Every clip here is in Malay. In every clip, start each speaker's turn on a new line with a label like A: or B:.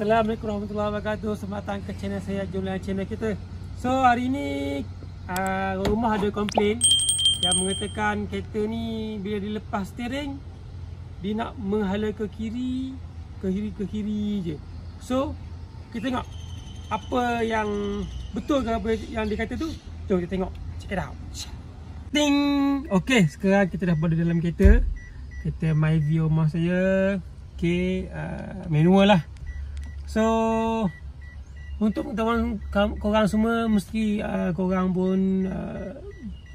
A: Assalamualaikum warahmatullahi wabarakatuh. Selamat datang ke channel saya Jumlah channel kita. So hari ni uh, Rumah ada komplain Yang mengatakan kereta ni Bila dilepas steering Dia nak menghala ke kiri Ke kiri ke kiri je. So Kita tengok Apa yang Betul ke apa yang dia kata tu. Jom kita tengok. Check it out. Ting! Okay sekarang kita dah berada dalam kereta. Kereta my view rumah saya. Okay uh, Manual lah So untuk teman korang semua mesti uh, korang pun uh,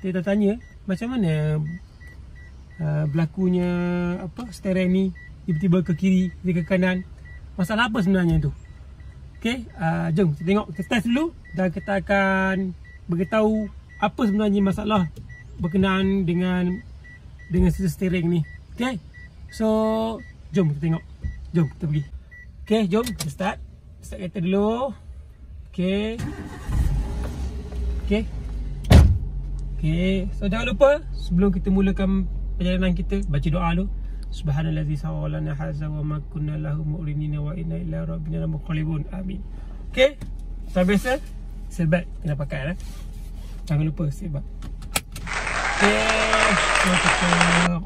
A: dia tanya macam mana uh, berlakunya apa steering ni tiba-tiba ke kiri, tiba ke kanan. Masalah apa sebenarnya tu? Okey, uh, jom kita tengok kita test dulu dan kita akan beritahu apa sebenarnya masalah berkenaan dengan dengan sistem steering ni. Okey. So, jom kita tengok. Jom kita pergi. Okay, jom kita start. Start kereta dulu. Okay Okay Okay, so jangan lupa Sebelum kita mulakan perjalanan kita Baca doa dulu. Subhanallazi sawalana hazza wa ma kunna lahu mu'rinina wa inna ila rabbina lamuqalibun Amin. Okay, so biasa Sebat kena pakai lah Jangan lupa sebat Okay, so kita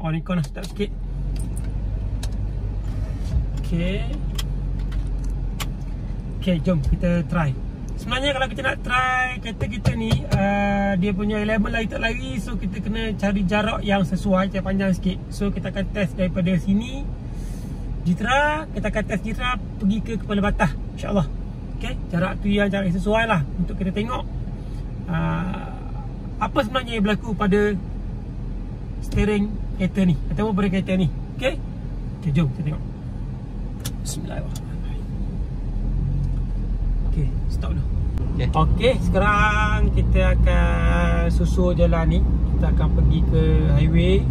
A: on icon lah start sikit. Okay Okay, jom kita try. Sebenarnya kalau kita nak try kereta kita ni uh, Dia punya elemen lagi tak lari So kita kena cari jarak yang sesuai Yang panjang sikit. So kita akan test daripada sini. Jitra Kita akan test Jitra Pergi ke kepala batah InsyaAllah. Okay, jarak tu yang jarak sesuai lah Untuk kita tengok. Uh, Apa sebenarnya yang berlaku pada Steering kereta ni Ataupun pada kereta ni? Okay? Okay, jom kita tengok. Bismillahirrahmanirrahim Okey, stop dulu. Okey, okay, sekarang kita akan susul jalan ni. Kita akan pergi ke highway.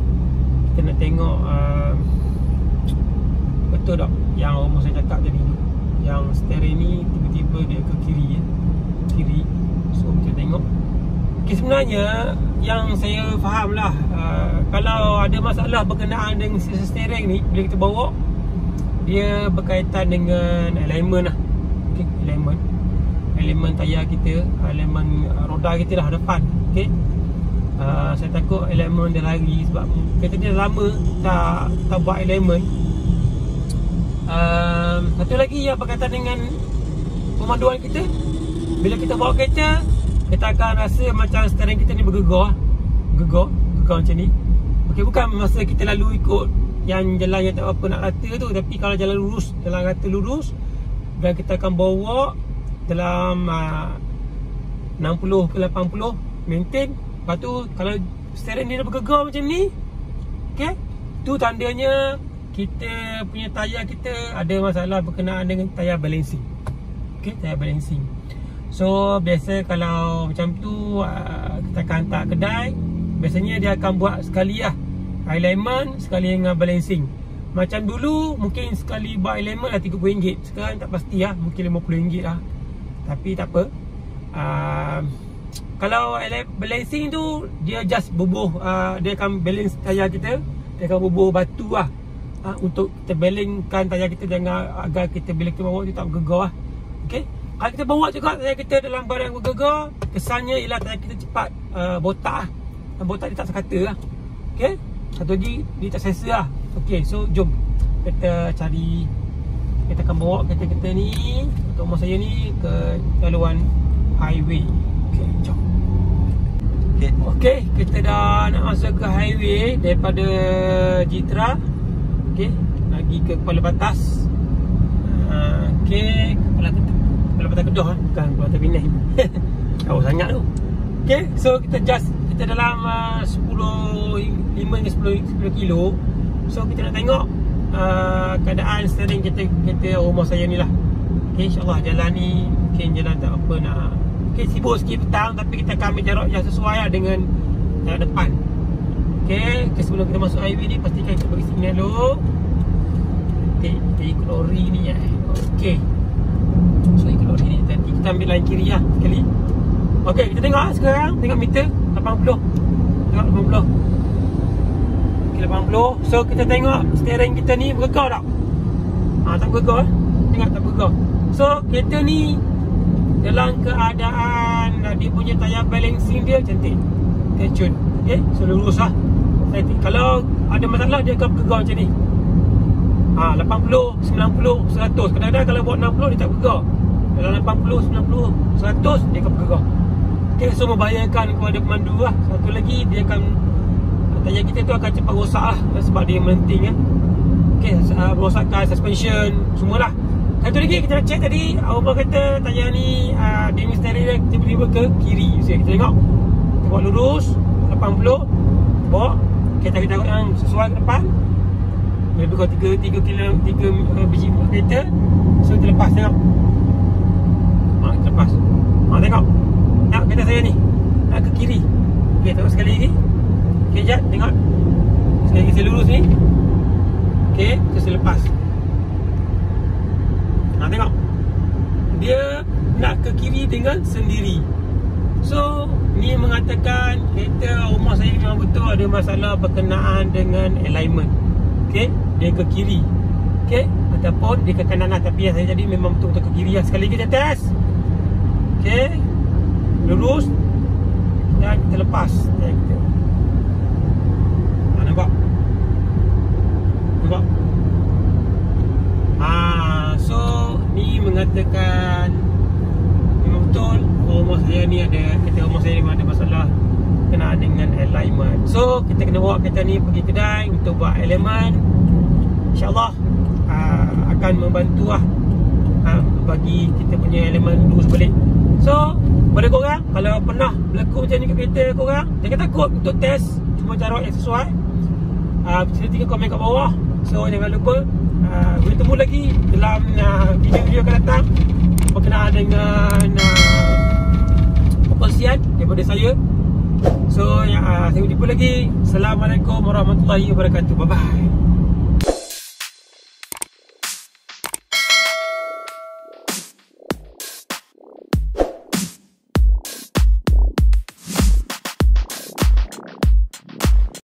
A: Kita nak tengok uh, betul tak yang rumah saya cakap tadi tu. Yang steering ni tiba-tiba dia ke kiri ya. Kiri. So kita tengok. Okey, sebenarnya yang saya faham lah uh, kalau ada masalah berkenaan dengan sistem steering ni bila kita bawa dia berkaitan dengan alignment lah okay, alignment elemen tayar kita elemen uh, roda kita dah depan okey? Uh, saya takut elemen dia lari sebab kereta dia lama tak tak buat elemen. Uh, satu lagi yang berkaitan dengan pemanduan kita. Bila kita bawa kereta kita akan rasa macam steering kita ni bergegar gegar gegar macam ni. Okey bukan masa kita lalu ikut yang jalan yang tak apa nak rata tu tapi kalau jalan lurus jalan rata lurus dan kita akan bawa dalam uh, 60 ke 80 maintain. Lepas tu kalau steering dah bergegar macam ni okay, tu tandanya kita punya tayar kita ada masalah berkenaan dengan tayar balancing. Okay, tayar balancing. So biasa kalau macam tu uh, kita akan hantar kedai biasanya dia akan buat sekali lah alignment sekali dengan balancing. Macam dulu mungkin sekali buat alignment lah RM30 sekarang tak pasti lah mungkin RM50 lah tapi tak apa. Uh, Kalau balancing tu Dia just bubuh uh, Dia akan balance tayar kita. Dia akan bubuh batu lah. Uh, Untuk kita balanckan tayar kita Jangan agar kita bila kita bawa dia tak bergegar lah. Okay? Kalau kita bawa juga tayar kita dalam barang bergegar Kesannya ialah tayar kita cepat uh, botak lah. Botak dia tak sekata lah. Okay? Satu lagi dia tak selesa lah. Okay so jom Kita cari kita akan bawa kereta-kereta ni untuk rumah saya ni ke laluan highway. Okey, jom. Okay, kita dah nak masuk ke highway daripada Jitra. Okey, lagi ke Kuala Batas. Uh, Okey, Kuala Kuala Batas Kedah eh? bukan Kuala Batas Pinang. Jauh sangat tu. Okey, so kita just kita dalam uh, 10 5 hingga 10 10 kilo. So kita nak tengok uh, keadaan steering kita kita rumah saya ni lah. Okay insyaAllah jalan ni Mungkin jalan tak apa nak. Okay sibuk sikit petang Tapi kita akan ambil jarak yang sesuai lah dengan Jarak depan. Okay, okay sebelum kita masuk highway ni Pastikan kita bagi signal dulu. Okay kita ikut lori ni eh. Okay So ikut lori ni Nanti kita ambil lain kiri lah sekali. Okay kita tengok lah sekarang. Tengok meter 80 Tengok 80 So kita tengok steering kita ni bergegar tak? Ha, tak bergegar eh? Tengok tak bergegar So kereta ni Dalam keadaan uh, Dia punya tayar balancing dia cantik. Tension Okay So lurus lah. Kalau ada masalah Dia akan bergegar macam ni. Ha, 80, 90, 100 Kadang-kadang kalau buat 60 Dia tak bergegar Dalam 80, 90, 100 Dia akan bergegar Okay so membayangkan Kepada pemandu lah. Satu lagi Dia akan Tayar kita tu akan cepat rosak lah Sebab dia melenting kan Okay uh, Merosakkan suspension Semualah. Satu lagi kita nak check tadi Abang kata tayar ni uh, Dia ni steering dia tiba-tiba ke kiri. So, Kita tengok. Kita buat lurus 80 Bawa. Kita tarik yang sesuai ke depan. Lebih kurang 3, 3 kilo 3 uh, biji kereta So kita lepas tengok. Ha, Kita lepas ha, Tengok. Tengok kereta saya ni? Nak ke kiri? Okay tengok sekali lagi Okay jap tengok. Sekali saya lurus ni. Okay Kita lepas Ha, tengok. Dia nak ke kiri dengan sendiri. So Ni mengatakan Kereta rumah saya memang betul ada masalah Berkenaan dengan alignment. Okay Dia ke kiri. Okay Ataupun dia ke kanan lah. Tapi yang saya jadi memang betul-betul ke kiri lah. Sekali lagi kita test. Okay Lurus. Dan kita lepas Dan kita Nampak Nampak Ha, so ni mengatakan betul rumah ni ada kereta rumah memang ada masalah kena dengan alignment. So kita kena bawa kereta ni pergi kedai untuk buat alignment. InsyaAllah uh, akan membantu lah uh, bagi kita punya alignment lurus balik. So pada kalau pernah berlaku macam ni kat kereta korang jangan takut untuk test cuma cara yang sesuai. Uh, sila tinggal komen kat bawah. So jangan lupa uh, Boleh temu lagi dalam uh, video-video akan datang. Berkenaan dengan uh, Perkongsian daripada saya. So uh, saya jumpa lagi. Assalamualaikum warahmatullahi wabarakatuh. Bye-bye